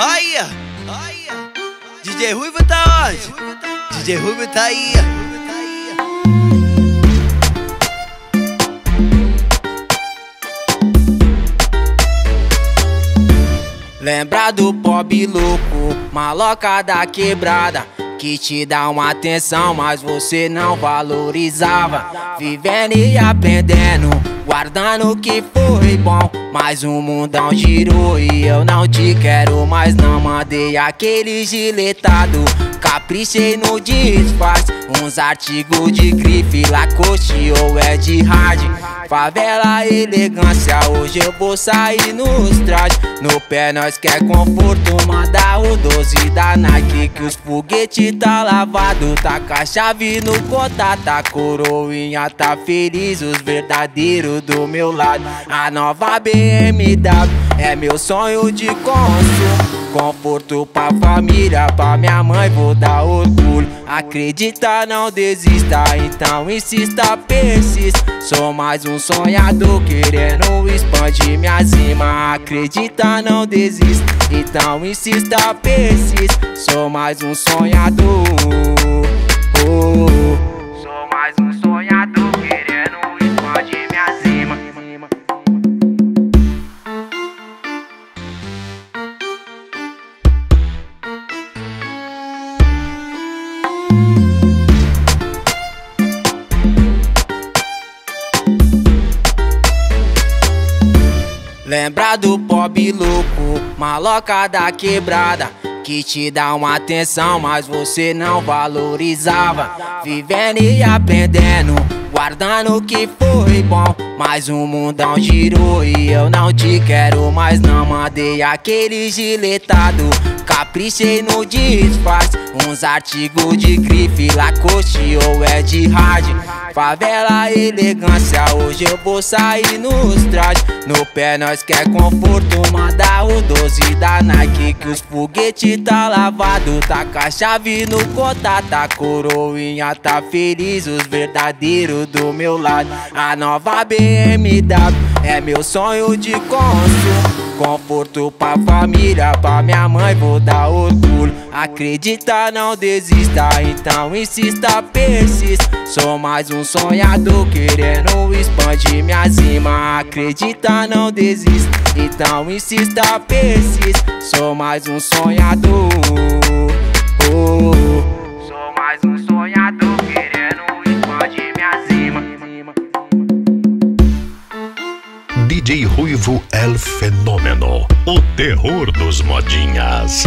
Aí, aí, DJ Ruivo tá onde? DJ Ruivo tá aí. Lembra do pobre louco, maloca da quebrada que te dá uma atenção, mas você não valorizava. Vivendo e aprendendo, guardando o que foi bom. Mas o mundão girou e eu não te quero mais. Não mandei aquele giletado, caprichei no disfarce. Uns artigos de grife, Lacoste ou é de hard. Favela elegância, hoje eu vou sair nos trajes. No pé nós quer conforto, manda o 12 da Nike que os foguetes tá lavado, tá com a chave no contato, a coroinha tá feliz, os verdadeiros do meu lado. A nova BMW é meu sonho de consumo. Conforto pra família, pra minha mãe, vou dar orgulho. Acredita, não desista, então insista, persista. Sou mais um sonhador querendo expandir minha cima. Acredita, não desista, então insista, persista. Sou mais um sonhador. Oh, Sou Lembra do pobre louco, maloca da quebrada que te dá uma atenção, mas você não valorizava. Vivendo e aprendendo, guardando o que foi bom. Mas o mundão girou e eu não te quero mais. Não mandei aquele giletado, caprichei no disfarce. Uns artigos de grife, Lacoste ou é de hard. Favela elegância, hoje eu vou sair nos trajes. No pé nós quer conforto, manda o 12 da Nike que os foguetes tá lavado, tá com a chave no contato, a coroinha tá feliz, os verdadeiros do meu lado. A nova BMW é meu sonho de consumo. Conforto pra família, pra minha mãe, vou dar orgulho. Acredita, não desista, então insista, persista. Sou mais um sonhador querendo expandir minha cima. Acredita, não desista, então insista, persista. Sou mais um sonhador. Oh, Sou DJ Ruivo El Fenômeno, o terror dos modinhas.